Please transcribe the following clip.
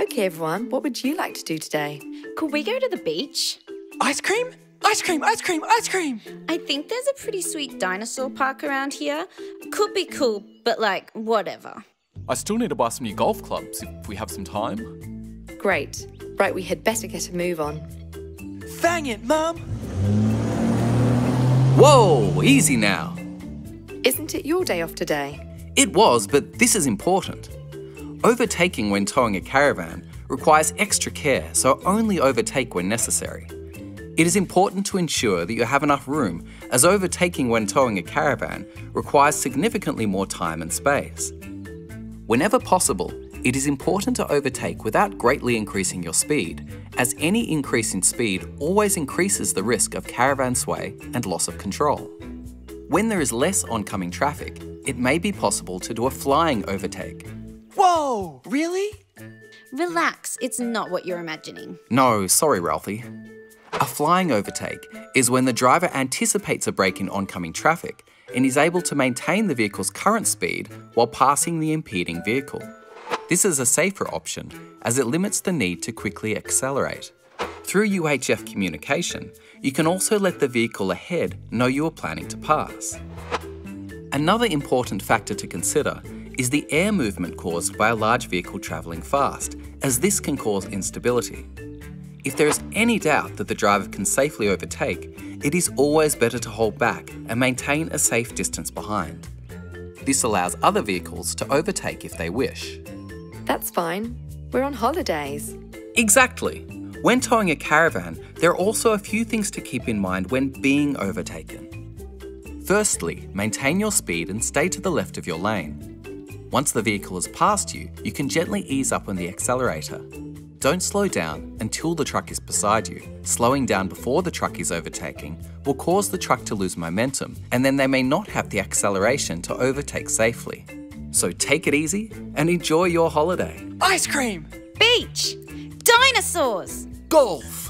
Okay, everyone, what would you like to do today? Could we go to the beach? Ice cream? Ice cream, ice cream, ice cream! I think there's a pretty sweet dinosaur park around here. Could be cool, but like, whatever. I still need to buy some new golf clubs if we have some time. Great. Right, we had better get a move on. Fang it, Mum! Whoa, easy now. Isn't it your day off today? It was, but this is important. Overtaking when towing a caravan requires extra care, so only overtake when necessary. It is important to ensure that you have enough room, as overtaking when towing a caravan requires significantly more time and space. Whenever possible, it is important to overtake without greatly increasing your speed, as any increase in speed always increases the risk of caravan sway and loss of control. When there is less oncoming traffic, it may be possible to do a flying overtake. Whoa, really? Relax, it's not what you're imagining. No, sorry, Ralphie. A flying overtake is when the driver anticipates a break in oncoming traffic and is able to maintain the vehicle's current speed while passing the impeding vehicle. This is a safer option as it limits the need to quickly accelerate. Through UHF communication, you can also let the vehicle ahead know you are planning to pass. Another important factor to consider is the air movement caused by a large vehicle travelling fast, as this can cause instability. If there is any doubt that the driver can safely overtake, it is always better to hold back and maintain a safe distance behind. This allows other vehicles to overtake if they wish. That's fine. We're on holidays. Exactly. When towing a caravan, there are also a few things to keep in mind when being overtaken. Firstly, maintain your speed and stay to the left of your lane. Once the vehicle has passed you, you can gently ease up on the accelerator. Don't slow down until the truck is beside you. Slowing down before the truck is overtaking will cause the truck to lose momentum, and then they may not have the acceleration to overtake safely. So take it easy and enjoy your holiday. Ice cream! Beach! Dinosaurs! Golf!